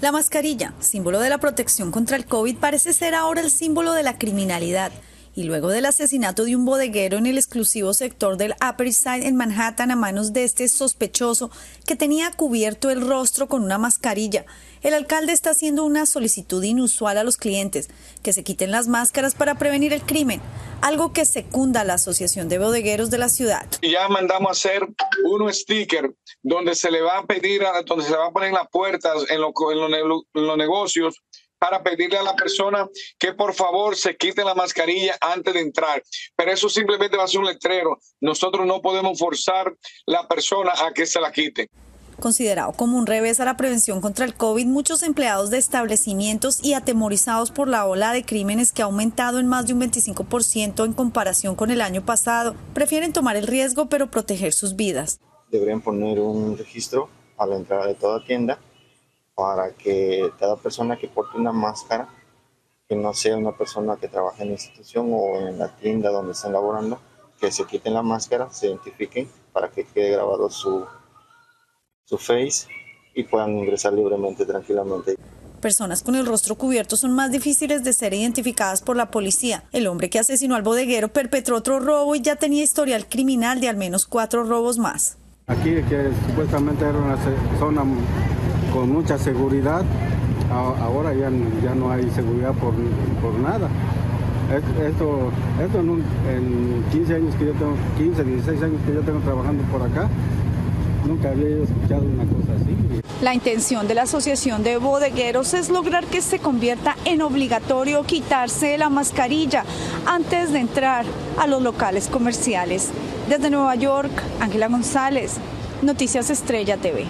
La mascarilla, símbolo de la protección contra el COVID, parece ser ahora el símbolo de la criminalidad. Y luego del asesinato de un bodeguero en el exclusivo sector del Upper East Side en Manhattan a manos de este sospechoso que tenía cubierto el rostro con una mascarilla, el alcalde está haciendo una solicitud inusual a los clientes que se quiten las máscaras para prevenir el crimen, algo que secunda la Asociación de Bodegueros de la ciudad. Ya mandamos a hacer uno sticker donde se le va a pedir, donde se va a poner las puertas, en, en los negocios, para pedirle a la persona que por favor se quite la mascarilla antes de entrar. Pero eso simplemente va a ser un letrero. Nosotros no podemos forzar la persona a que se la quite. Considerado como un revés a la prevención contra el COVID, muchos empleados de establecimientos y atemorizados por la ola de crímenes que ha aumentado en más de un 25% en comparación con el año pasado, prefieren tomar el riesgo pero proteger sus vidas. Deberían poner un registro a la entrada de toda tienda para que cada persona que porte una máscara, que no sea una persona que trabaje en la institución o en la tienda donde están laborando, que se quiten la máscara, se identifiquen para que quede grabado su su face y puedan ingresar libremente, tranquilamente. Personas con el rostro cubierto son más difíciles de ser identificadas por la policía. El hombre que asesinó al bodeguero perpetró otro robo y ya tenía historial criminal de al menos cuatro robos más. Aquí, que supuestamente era una zona con mucha seguridad, ahora ya, no hay seguridad por, por nada. Esto, esto en, en 15 años que yo tengo, 15, 16 años que yo tengo trabajando por acá, Nunca había escuchado una cosa así. La intención de la Asociación de Bodegueros es lograr que se convierta en obligatorio quitarse la mascarilla antes de entrar a los locales comerciales. Desde Nueva York, Ángela González, Noticias Estrella TV.